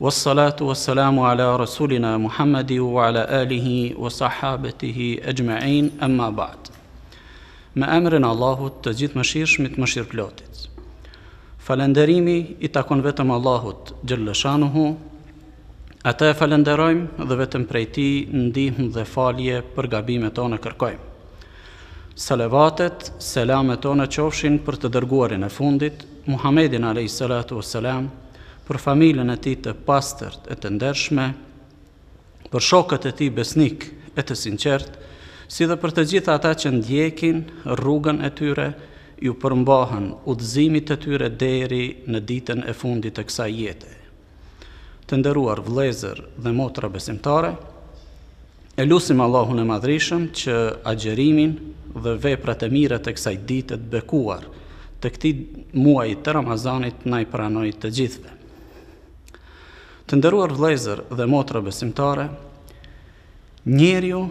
Wa salatu wa salamu ala rasulina Muhammadi wa ala alihi wa sahabatihi ejma'in amma ba'd. Me emrin e Allahut të gjithë mëshirshmit mëshirëplotit. Falënderimi i takon vetëm Allahut xhallëshanuhu. Atë e falënderojmë dhe vetëm prej tij ndihmë dhe falje për gabimet tona kërkojmë. Salavatet, selamet tona qofshin për të dërguarin e fundit, Muhammedin alayhi salatu wa salam, për familjen e tij të pastërt e të ndershme, për shokët e tij besnikë e të sinqertë, si dhe për të gjithë ata që ndjekin rrugën e tyre, iu përmbahen udhëzimit të tyre deri në ditën e fundit të kësaj jete. Të nderuar vëllezër dhe motra besimtare, E lusim Allahun e Madhërishëm që agjërimin dhe veprat e mira të kësaj dite të bekuar, të këtij muaji të Ramazanit na i pranojë të gjithëve. Të nderuar vëllezër dhe motra besimtare, njeriu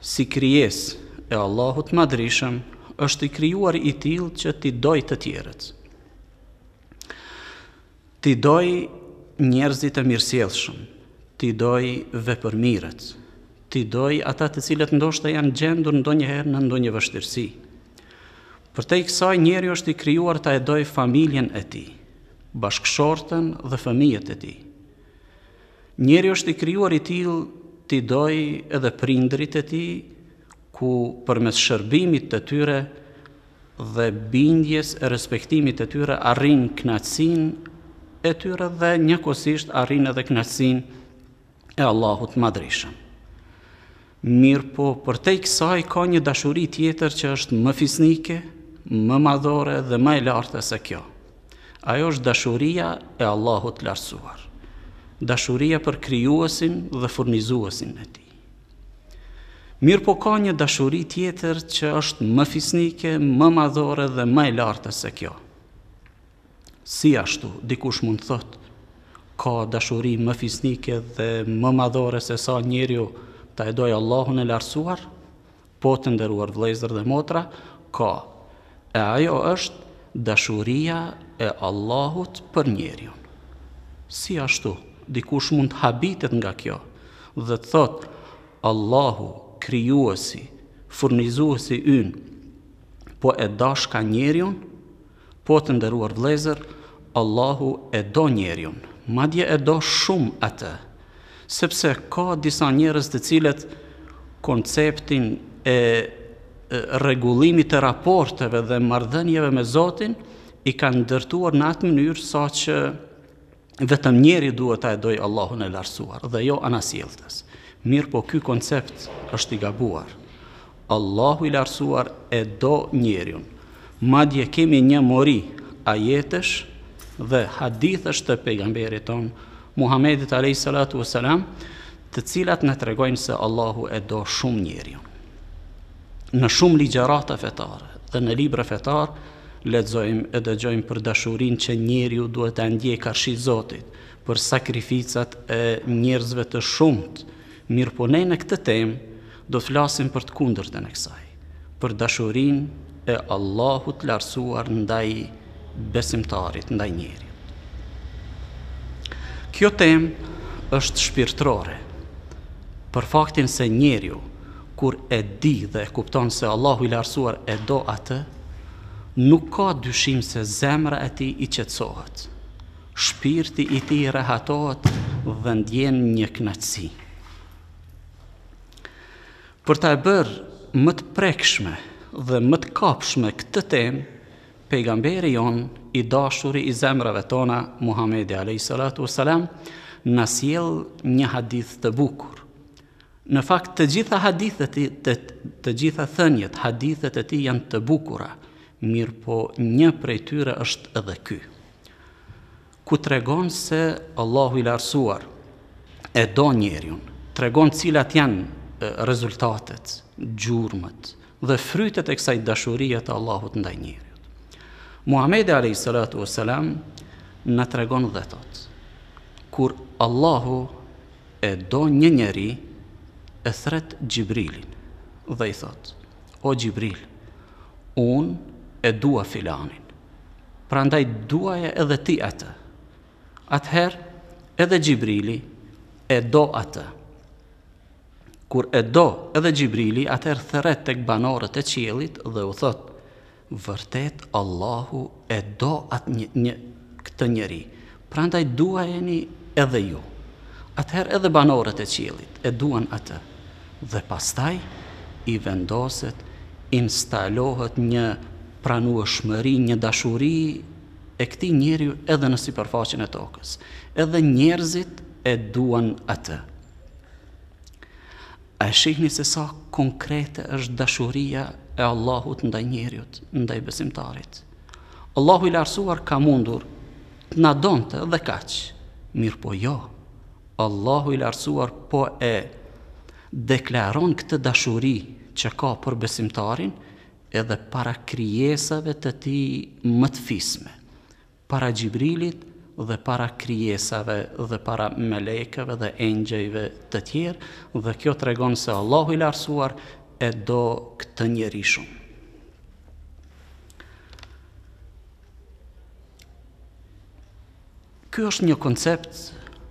si krijesë e Allahut të Madhërishëm është i krijuar i tillë që t'i dojë të tjerët. T'i dojë njerëzit e mirësjellshëm, t'i dojë vepërmirët, t'i dojë ata të cilët ndoshta janë gjendur ndonjëherë në ndonjë vështirësi. Përtej kësaj, njeriu është i krijuar ta e dojë familjen e tij, bashkëshorten dhe fëmijët e tij. Njeriu është i krijuar i tillë t'i dojë edhe prindërit e tij, ku përmes shërbimit të tyre dhe bindjes e respektimit të tyre arrin kënaqësinë e tyre dhe njëkohësisht arrin edhe kënaqësinë e Allahut të Madhërishëm. Mirëpo, përtej kësaj ka një dashuri tjetër që është më fisnike, më madhore dhe më e lartë se kjo. Ajo është dashuria e Allahut të lartësuar. Dashuria për krijuesin dhe furnizuesin e tij. Mirëpo ka një dashuri tjetër që është më fisnike, më madhore dhe më e lartë se kjo. Si ashtu, dikush mund thotë, ka dashuri më fisnike dhe më madhore sesa njeriu ta e dojë Allahun e lartësuar? Po të nderuar vëllezër dhe motra, ka. E ajo është dashuria e Allahut për njeriun. Si ashtu, dikush mund të habitet nga kjo dhe të thotë Allahu, krijuesi, furnizuesi ynë, po e dashka njeriun, Po të nderuar vëllezër, Allahu e do njeriun, madje e do shumë atë, sepse ka disa njerëz të cilët konceptin e rregullimit të raporteve dhe marrëdhënieve me Zotin i kanë ndërtuar në atë mënyrë saqë vetëm njeri duhet ta e dojë Allahun e lartësuar dhe jo anasjelltës. Mirëpo ky koncept është i gabuar. Allahu i lartësuar e do njeriun. Madje kemi një mori ajetesh dhe hadithesh të pejgamberit tonë Muhamedit alayhi salatu wasalam, të cilat na tregojnë se Allahu e do shumë njeriun. Në shumë ligjërata fetare dhe në libra fetarë lexojmë e dëgjojmë për dashurinë që njeriu duhet ta ndjejë karshi Zotit, për sakrificat e njerëzve të shumtë, mirëpo ne në këtë temë do të flasim për të kundërtën e kësaj, për dashurinë e Allahut të Lartësuar ndaj besimtarit, ndaj njeriut. Kjo temë është shpirtërore, për faktin se njeriu, kur e di dhe e kupton se Allahu i lartësuar e do atë, Nuk ka dyshim se zemra e tij i qetësohet, shpirti i tij rehatohet dhe ndien një kënaqësi. Për ta e bërë më të prekshme dhe më të kapshme këtë temë, pejgamberi jonë i dashuri i zemrave tona, Muhamedi alayhi salatu wassalam, na sjell një hadith të bukur. Në fakt të gjitha hadithet të, të gjitha thëniet, hadithet e tij janë të bukura, mirëpo një prej tyre është edhe ky. Ku tregon se Allahu i lartësuar e do njeriun, tregon cilat janë rezultatet, gjurmët dhe frytet e kësaj dashurie të Allahut ndaj njeriut. Muhamedi alayhi salatu wasalam na tregon dhe thotë: Kur Allahu E do një njeri e thërret Xhibrilin dhe i thotë, O Xhibril, unë e dua filanin, prandaj duaje edhe ti atë. Atëherë, edhe Xhibrili e do atë. Kur e do edhe Xhibrili, atëherë thërret tek banorët e qiellit dhe u thotë, Vërtet Allahu e do atë një, një, këtë njeri, prandaj duajeni edhe ju. Atëherë edhe banorët e qiellit e duan atë. Dhe pastaj i vendoset, instalohet një pranueshmëri, një dashuri e këtij njeriu edhe në sipërfaqen e tokës. Edhe njerëzit e duan atë. A e shihni se sa konkrete është dashuria e Allahut ndaj njeriut, ndaj besimtarit? Allahu i lartësuar ka mundur të na donte dhe kaq. Mirëpo jo. Allahu i lartësuar po e deklaron këtë dashuri që ka për besimtarin edhe para krijesave të tij më të fisme. Para Xhibrilit dhe para krijesave dhe para melekëve dhe engjëjve të tjerë dhe kjo tregon se Allahu i Lartësuar e do këtë njeri shumë. Ky është një koncept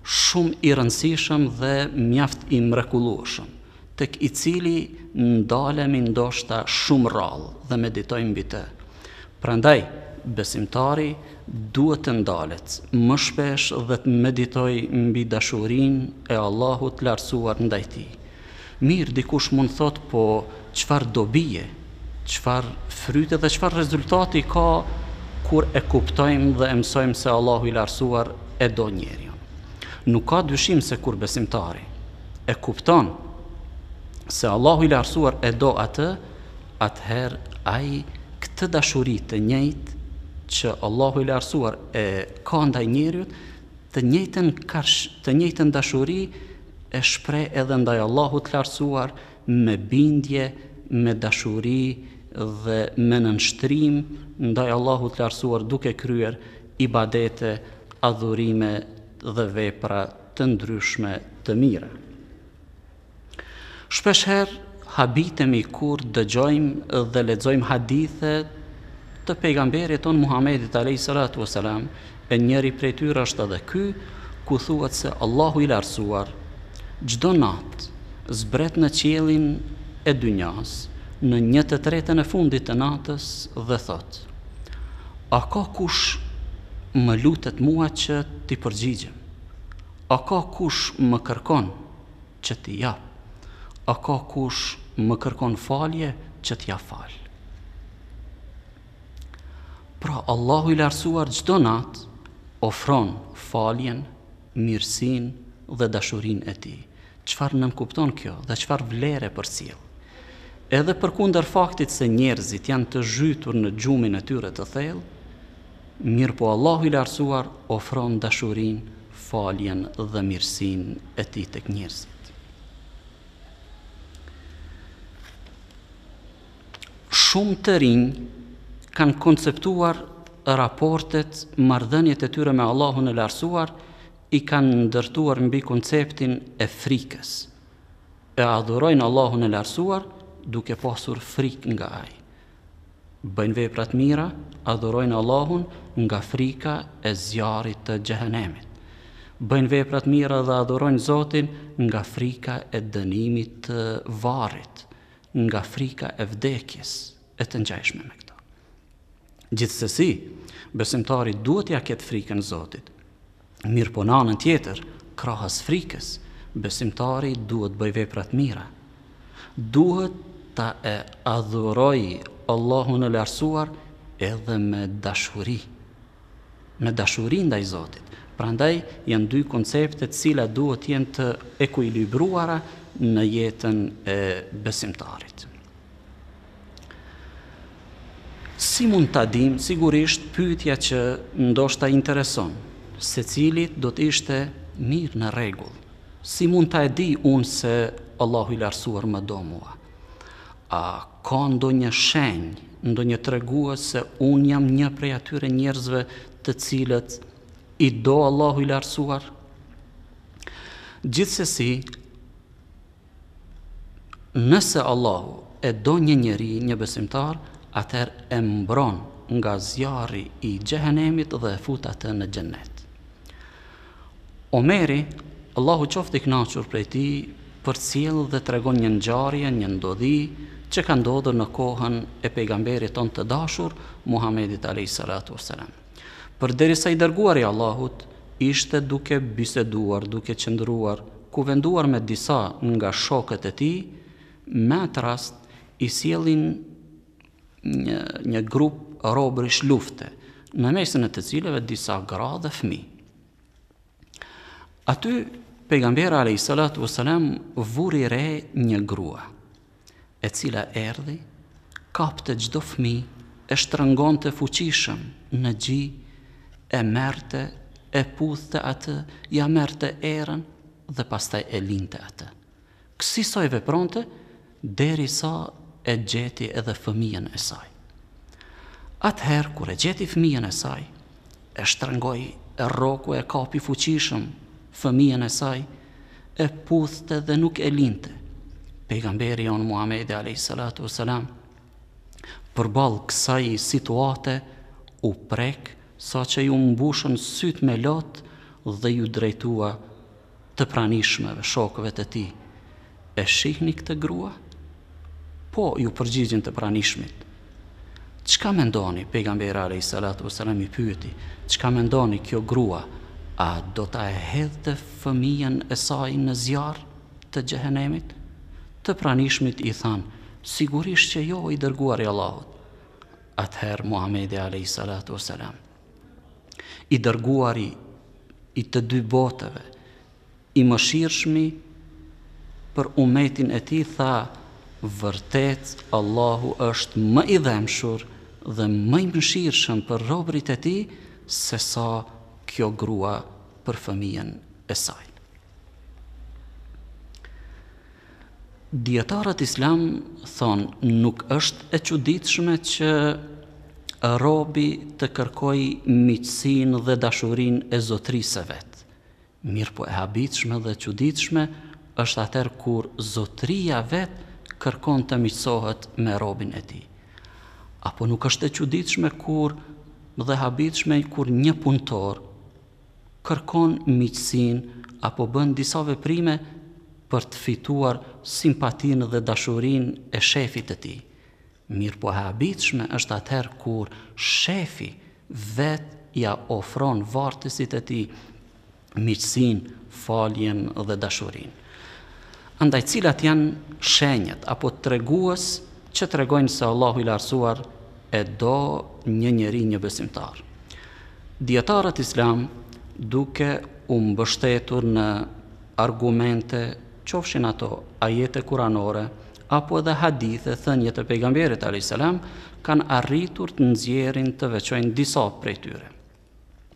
shumë i rëndësishëm dhe mjaft i mrekullueshëm. tek i cili ndalemi ndoshta shumë rrallë dhe meditojmë mbi të. Prandaj, besimtari duhet të ndalet më shpesh dhe të meditojë mbi dashurinë e Allahut të Lartësuar ndaj tij. Mirë, dikush mund të thotë, po çfarë dobie, çfarë fryte dhe çfarë rezultati ka kur e kuptojmë dhe e mësojmë se Allahu i Lartësuar e do njeriun? Nuk ka dyshim se kur besimtari, e kupton se Allahu i lartësuar e do atë, atëherë ai këtë dashuri të njëjtë që Allahu i lartësuar e ka ndaj njeriut, të njëjtën karsh, të njëjtën dashuri e shpreh edhe ndaj Allahut të lartësuar me bindje, me dashuri dhe me nënshtrim ndaj Allahut të lartësuar duke kryer ibadete, adhurime dhe vepra të ndryshme të mira. Shpeshherë habitemi kur dëgjojmë dhe lexojmë hadithe të pejgamberit tonë Muhamedit alejhi salatu ve selam, e njëri prej tyre është edhe ky, ku thuhet se Allahu i lartësuar çdo natë zbret në qiellin e dynjas në një të tretën e fundit të natës dhe thotë A ka kush më lutet mua që t'i përgjigjem? A ka kush më kërkon që t'i jap? A ka kush më kërkon falje që t'ia fal? Pra Allahu i lartësuar çdo natë ofron faljen, mirësinë dhe dashurinë e tij. Çfarë nënkupton kjo dhe çfarë vlere përcjell? Edhe përkundër faktit se njerëzit janë të zhytur në gjumin e tyre të thellë, Mirëpo Allahu i Lartësuar ofron dashurinë, faljen dhe mirësinë e Tij tek njerëzit. Shumë të rinj kanë konceptuar raportet, marrëdhëniet e tyre me Allahun e Lartësuar i kanë ndërtuar mbi konceptin e frikës. E adhurojnë Allahun e Lartësuar duke pasur frikë nga Ai. Bëjnë vepra të mira, adhurojnë Allahun nga frika e zjarrit të Xhehenemit. Bëjnë vepra të mira dhe adhurojnë Zotin nga frika e dënimit të varrit, nga frika e vdekjes e të ngjashme me këto. Gjithsesi, besimtari duhet t'ia ketë frikën Zotit, Mirëpo në anën tjetër, krahas frikës, besimtari duhet të bëjë vepra të mira. Duhet ta e adhurojë Allahun e lartësuar edhe me dashuri. Me dashuri ndaj Zotit. Prandaj janë dy koncepte të cilat duhet të jenë të ekuilibruara në jetën e besimtarit. Si mund ta dimë? Sigurisht, pyetja që ndoshta intereson secilit do të ishte, mirë, në rregull, si mund ta e dij unë se Allahu i Lartësuar më do mua? A ka ndonjë shenjë, ndonjë tregues se unë jam një prej atyre njerëzve të cilët i do Allahu i Lartësuar? Gjithsesi, Nëse Allahu e do një njeri, një besimtar, atëherë e mbron nga zjarri i Xhehenemit dhe e fut atë në Xhennet. Omeri, Allahu qoftë i kënaqur prej tij, përcjell dhe tregon një ngjarje, një ndodhi që ka ndodhur në kohën e pejgamberit tonë të dashur, Muhamedit alejhi salatu ves-selam. Përderisa i Dërguari i Allahut ishte duke biseduar, duke qëndruar, kuvenduar me disa nga shokët e tij, me atë rast i sjellin një një grup robërish lufte, në mesin e të cilëve disa gra dhe fëmijë. Aty pejgamberi alejhi salatu ves-selam vuri re një grua e cila erdhi kapte çdo fëmijë e shtrëngonte fuqishëm në gji e merrte e puthte atë ia merrte erën dhe pastaj e linte atë Kësisoj vepronte derisa e gjeti edhe fëmijën e saj. Atëherë kur e gjeti fëmijën e saj, e shtrëngoi e rroku e kapi fuqishëm fëmijën e saj, e puthte dhe nuk e linte. Pejgamberi jonë Muhamedi alejhi salatu ves-selam përballë kësaj situate u prek saqë iu mbushën sytë me lot dhe iu drejtua të pranishmeve, shokëve të tij, E shihni këtë grua? Po, iu përgjigjën të pranishmit. Çka mendoni, pejgamberi Alejhi Salatu Veselam i pyeti, çka mendoni kjo grua, a do ta hedhte fëmijën e saj në zjarr të xhehenemit? Të pranishmit i thanë, sigurisht që jo i dërguar i Allahut. Atëherë Muhamedi Alejhi Salatu Veselam I Dërguari i të dy botëve, i Mëshirshmi për umetin e tij tha, Vërtet Allahu është më i dhembshur dhe më i mëshirshëm për robrit e Tij sesa kjo grua për fëmijën e saj. Dijetarët islam thonë nuk është e çuditshme që robi të kërkojë miqësinë dhe dashurinë e zotërisë së vet, mirëpo e habitshme dhe e çuditshme është atëherë kur zotëria vetë kërkon të miqësohet me robin e tij. Apo nuk është e çuditshme kur dhe habitshme kur një punëtor, kërkon miqësinë apo bën disa veprime për të fituar simpatinë dhe dashurinë e shefit të tij. Mirëpo e habitshme është atëherë kur shefi vetë ia ofron vartësit të tij miqësinë, faljen dhe dashurinë. Andaj cilat janë shenjat apo treguesit që tregojnë se Allahu i Lartësuar e do një njeri një besimtar? Dijetarët islam duke u mbështetur në argumente, qofshin ato ajete kuranore apo edhe hadithe thënie të pejgamberit alejhis selam, kanë arritur të nxjerrin të veçojnë disa prej tyre.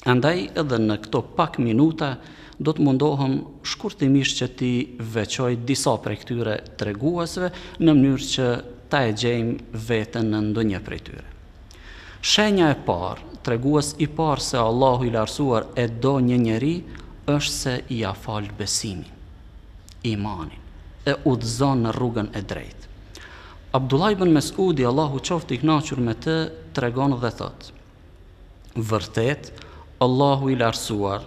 Andaj edhe në këto pak minuta do të mundohem shkurtimisht që t'i veçoj disa prej këtyre treguesve në mënyrë që ta e gjejmë veten në ndonjë prej tyre. Shenja e parë, tregues i parë se Allahu i lartësuar e do një njeri, është se ia fal besimin, imanin, e udhëzon në rrugën e drejtë. Abdullah ibn Mesudi, Allahu qoftë i kënaqur me të, tregon dhe thotë: Vërtet, Allahu i Lartësuar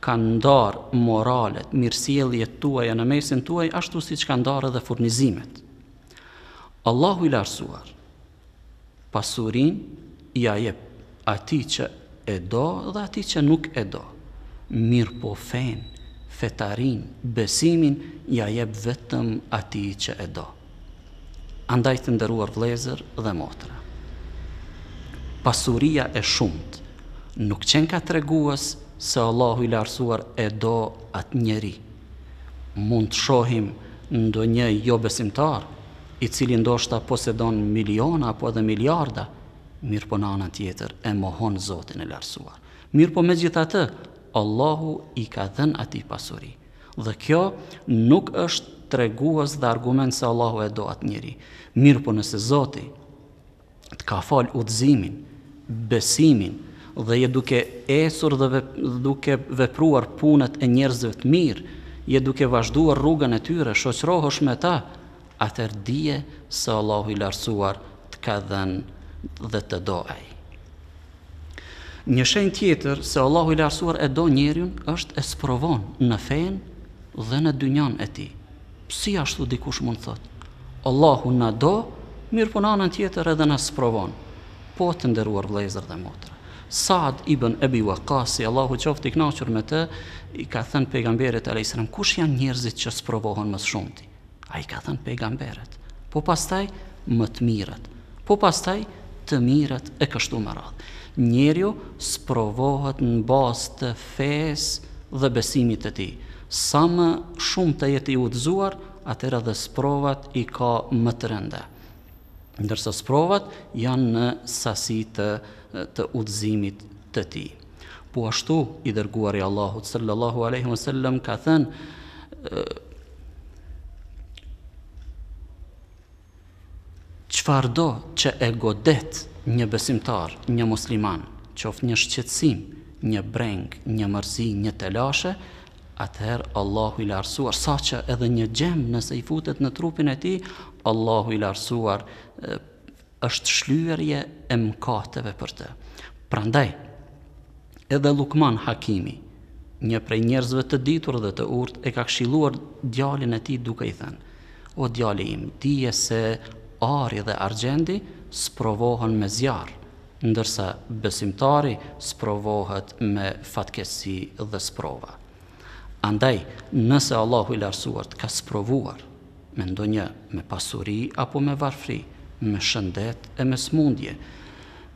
ka ndarë moralet, mirësjelljet tuaja në mesin tuaj ashtu siç ka ndarë edhe furnizimet. Allahu i Lartësuar pasurinë ia jep atij që e do dhe atij që nuk e do. Mirëpo fenë, fetarinë, besimin ia jep vetëm atij që e do. Andaj të nderuar vëllezër dhe motra, pasuria e shumtë nuk qenka tregues se Allahu i Lartësuar e do atë njeri. Mund të shohim ndonjë jobesimtar, i cili ndoshta posedon miliona apo edhe miliarda, mirëpo në anën tjetër e mohon Zotin e Lartësuar. Mirëpo megjithatë, Allahu i ka dhënë atij pasuri. Dhe kjo nuk është tregues dhe argument se Allahu e do atë njeri. Mirëpo nëse Zoti të ka falë udhëzimin, besimin dhe je duke ecur dhe vep, duke vepruar punët e njerëzve të mirë, je duke vazhduar rrugën e tyre, shoqërohesh me ta, atëherë dije se Allahu i Lartësuar të ka dhënë dhe të do ai. Një shenjë tjetër se Allahu i Lartësuar e do njeriun është e sprovon në fenë dhe në dynjan e tij. Si ashtu dikush mund të thotë, Allahu na do, mirëpo në anën tjetër edhe na sprovon. Po të nderuar vëllezër dhe motra. Saad ibn Ebi Uekasi, Allahu qoftë i kënaqur me të, i ka thënë pejgamberit alejhi selam, kush janë njerëzit që sprovohen më shumti? Ai ka thënë pejgamberët, po pastaj më të mirët, po pastaj të mirët e kështu me radhë. Njeriu sprovohet në bazë të fesë dhe besimit të tij. Sa më shumë të jetë i udhëzuar, atëherë dhe sprovat i ka më të rënda. Ndërsa sprovat janë në sasi të të udhëzimit të tij. Po ashtu, i dërguari i Allahut, sallallahu aleyhi wa sallam, ka thënë, çfarëdo që e godet një besimtar, një musliman, qoftë një shqetësim, një brengë, një mërzi, një telashe, atëherë Allahu i Lartësuar, saqë edhe një gjem nëse i futet në trupin e tij, Allahu i Lartësuar Është shlyerje e mëkateve për të. Prandaj, edhe Llukman Hakimi, një prej njerëzve të ditur dhe të urtë, e ka këshilluar djalin e tij duke i thënë, O djali im, dije se ari dhe argjendi sprovohen me zjarr, ndërsa besimtari sprovohet me fatkeqësi dhe sprova. Andaj, nëse Allahu i Lartësuar të ka sprovuar, me ndonjë, me pasuri apo me varfëri, me shëndet e me sëmundje,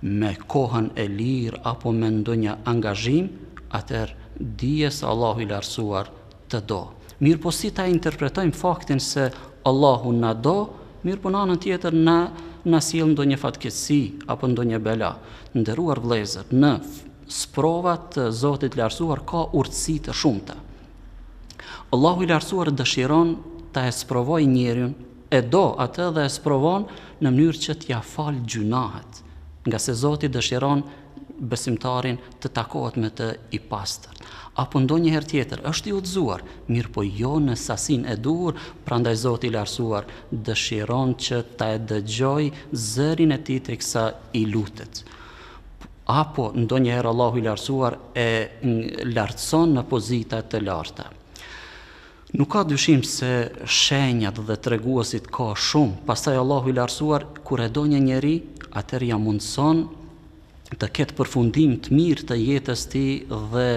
me kohën e lirë apo me ndonjë angazhim, atëherë dije se Allahu i Lartësuar të do. Mirëpo si ta interpretojmë faktin se Allahu na do, mirëpo në anën tjetër na na sjell ndonjë fatkeqësi apo ndonjë bela? Nderuar vëllezër, në sprovat e Zotit të Lartësuar ka urtësi të shumta. Allahu i lartësuar dëshiron ta sprovojë njeriun, e do atë dhe e sprovon në mënyrë që t'ia falë gjynahet, ngase Zoti dëshiron besimtarin të takohet me të i pastër. Apo ndonjëherë tjetër është i udhëzuar, mirëpo jo në sasinë e duhur, prandaj Zoti i lartësuar dëshiron që ta dëgjojë zërin e tij teksa i lutet. Apo ndonjëherë Allahu i Lartësuar e lartëson në pozita të larta. Nuk ka dyshim se shenjat dhe treguesit ka shumë, pastaj Allahu i Lartësuar kur e do një njeri, atëherë ia mundëson të ketë përfundim të mirë të jetës tij dhe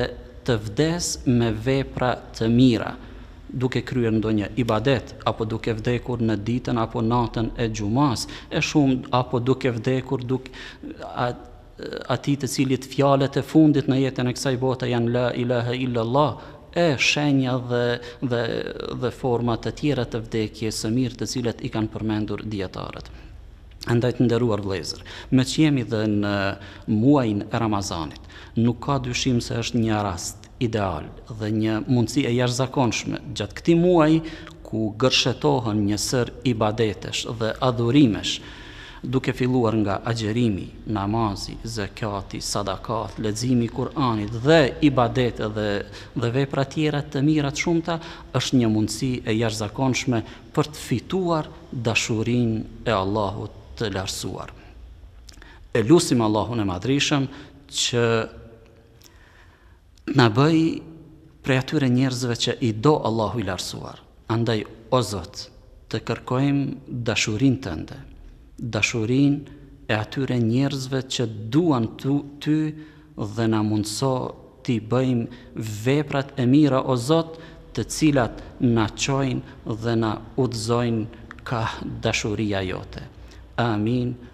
të vdesë me vepra të mira. duke kryer ndonjë ibadet, apo duke vdekur në ditën apo natën e xhumasë, e shumë, apo duke vdekur duk, a, atij të cilit fjalët e fundit në jetën e kësaj bote janë la ilahe illallah, e shenja dhe, dhe, dhe forma të tjera të vdekjes së mirë të cilat i kanë përmendur dijetarët. Andaj të nderuar vëllezër, meqë jemi dhe në muajin e Ramazanit, nuk ka dyshim se është një rast ideal dhe një mundësi e jashtëzakonshme gjatë këtij muaji ku gërshetohen një sërë ibadetesh dhe adhurimesh, duke filluar nga agjërimi, namazi, zekati, sadakat, leximi i Kur'anit dhe ibadete dhe dhe vepra tjera të mira të shumta, është një mundësi e jashtëzakonshme për të fituar dashurinë e Allahut të Lartësuar. E lusim Allahun e Madhërishëm që Na bëj prej atyre njerëzve që i do Allahu i Lartësuar. Andaj o Zot, të kërkojmë dashurinë tënde, dashurinë e atyre njerëzve që duan tu ty dhe na mundëso t'i bëjmë veprat e mira o Zot të cilat na çojnë dhe na udhëzojnë kah dashuria jote. Amin